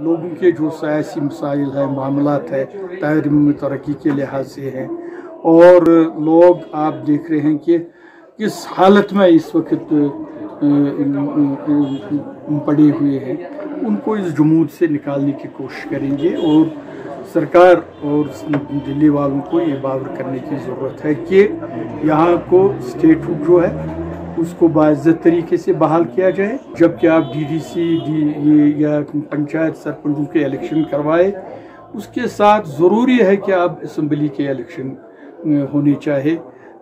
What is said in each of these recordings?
लोगों के जो सियासी मसाइल है मामला है तलीम तरक्की के लिहाज से हैं। और लोग आप देख रहे हैं कि किस हालत में इस वक्त पड़े हुए हैं। उनको इस जमूद से निकालने की कोशिश करेंगे और सरकार और दिल्ली वालों को ये बावर करने की ज़रूरत है कि यहाँ को स्टेटहुड जो है उसको बाज़त तरीके से बहाल किया जाए, जबकि आप डीडीसी डी सी ये, या पंचायत सरपंचों के इलेक्शन करवाए, उसके साथ ज़रूरी है कि आप असम्बली के इलेक्शन होने चाहिए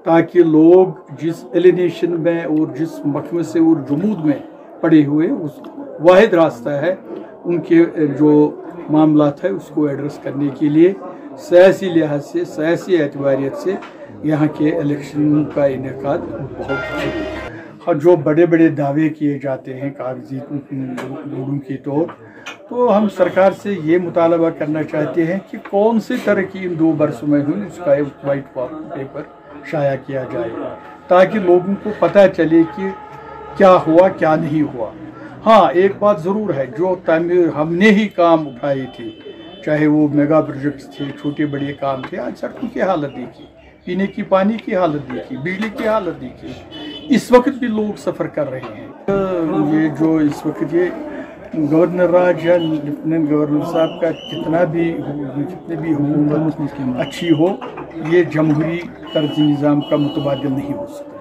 ताकि लोग जिस एलिनेशन में और जिस महकमे से और जमूद में पड़े हुए, उस वाद रास्ता है, उनके जो मामला है, उसको एड्रेस करने के लिए, सियासी लिहाज से, सियासी एतबारियत से यहाँ के इलेक्शन का इनका बहुत और जो बड़े बड़े दावे किए जाते हैं कागज़ी लोगों की तौर तो हम सरकार से ये मुतालबा करना चाहते हैं कि कौन से तरह की इन दो बरसों में हुई उसका एक वाइट पेपर शाया किया जाए, ताकि लोगों को पता चले कि क्या हुआ, क्या नहीं हुआ। हाँ एक बात ज़रूर है, जो तमीर हमने ही काम उठाए थे, चाहे वो मेगा प्रोजेक्ट्स थे छोटे बड़े काम थे, आज सड़कों की हालत देखी, पीने की पानी की हालत देखी, बिजली की हालत देखी इस वक्त भी लोग सफ़र कर रहे हैं। ये जो इस वक्त ये गवर्नर राज या लेफ्टिनेंट गवर्नर साहब का कितना भी जितने भी हुकूमत अच्छी हो ये जमहूरी तर्ज निज़ाम का मुतबाद नहीं हो सकता।